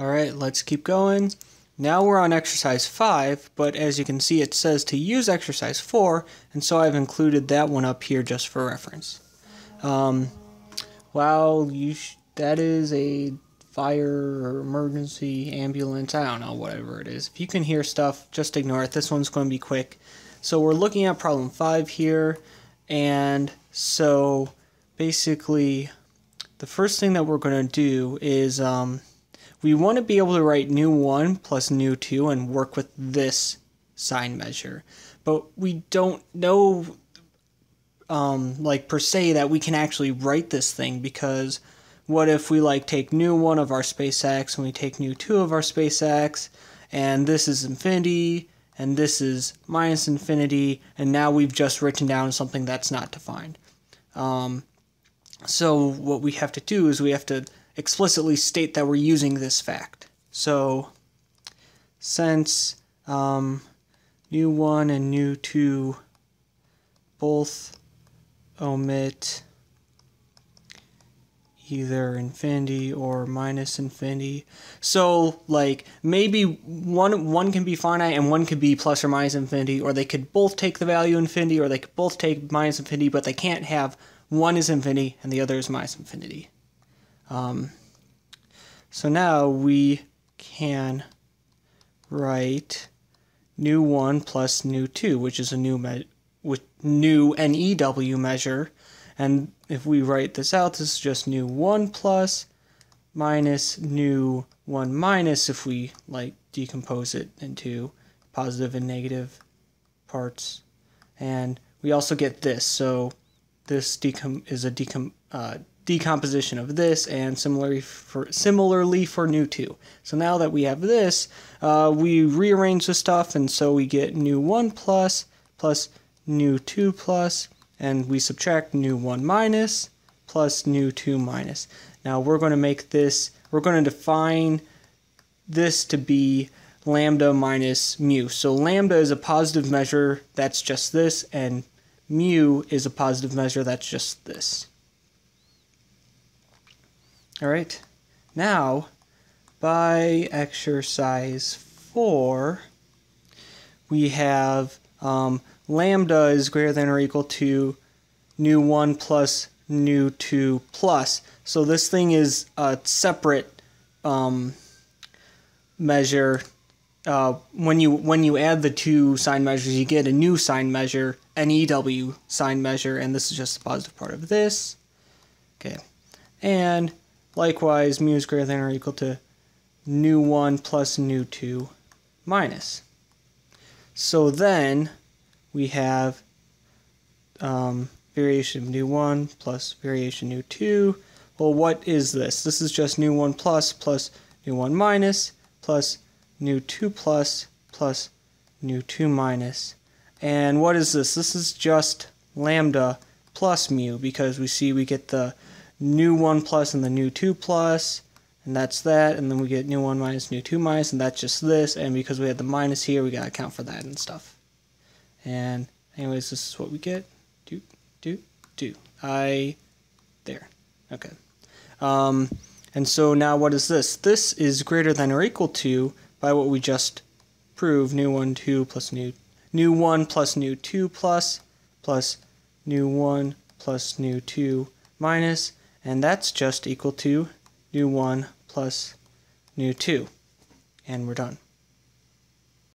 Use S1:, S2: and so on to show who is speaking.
S1: Alright, let's keep going. Now we're on exercise 5, but as you can see it says to use exercise 4, and so I've included that one up here just for reference. Um, well, you that is a fire or emergency ambulance, I don't know, whatever it is. If you can hear stuff, just ignore it. This one's going to be quick. So we're looking at problem 5 here, and so basically the first thing that we're going to do is um, we want to be able to write nu 1 plus nu 2 and work with this sign measure. But we don't know, um, like per se, that we can actually write this thing because what if we like take nu 1 of our space x and we take nu 2 of our space x and this is infinity and this is minus infinity and now we've just written down something that's not defined. Um, so what we have to do is we have to explicitly state that we're using this fact. So since um, nu 1 and nu 2 both omit either infinity or minus infinity. So like maybe one one can be finite and one could be plus or minus infinity, or they could both take the value infinity, or they could both take minus infinity, but they can't have one is infinity and the other is minus infinity. Um, so now we can write nu 1 plus nu 2, which is a new me- with new NEW measure. And if we write this out, this is just nu 1 plus minus nu 1 minus if we like decompose it into positive and negative parts. And we also get this. So this decom- is a decom- uh, decomposition of this, and similarly for similarly for nu 2. So now that we have this, uh, we rearrange the stuff, and so we get nu 1 plus plus nu 2 plus, and we subtract nu 1 minus plus nu 2 minus. Now we're going to make this, we're going to define this to be lambda minus mu. So lambda is a positive measure, that's just this, and mu is a positive measure, that's just this. All right. Now, by exercise 4, we have um, lambda is greater than or equal to nu 1 plus nu 2 plus. So this thing is a separate um, measure. Uh, when you when you add the two sign measures, you get a new sign measure, an EW sign measure, and this is just the positive part of this. Okay, and Likewise, mu is greater than or equal to nu 1 plus nu 2 minus. So then we have um, variation of nu 1 plus variation nu 2. Well, what is this? This is just nu 1 plus plus nu 1 minus plus nu 2 plus plus nu 2 minus. And what is this? This is just lambda plus mu because we see we get the nu 1 plus and the nu 2 plus, and that's that, and then we get nu 1 minus, nu 2 minus, and that's just this, and because we had the minus here, we gotta account for that and stuff. And anyways, this is what we get. Do, do, do. I, there. Okay. Um, and so now what is this? This is greater than or equal to, by what we just proved, nu 1, 2 plus new, nu 1 plus nu 2 plus, plus nu 1 plus nu 2 minus, and that's just equal to nu 1 plus nu 2. And we're done.